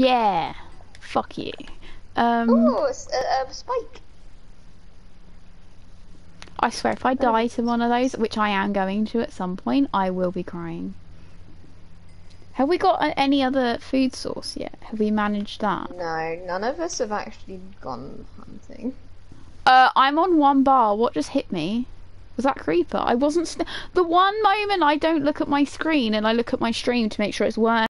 Yeah. Fuck you. Um, Oh, a, a spike. I swear, if I die to one of those, which I am going to at some point, I will be crying. Have we got uh, any other food source yet? Have we managed that? No, none of us have actually gone hunting. Uh, I'm on one bar. What just hit me? Was that creeper? I wasn't. The one moment I don't look at my screen and I look at my stream to make sure it's working.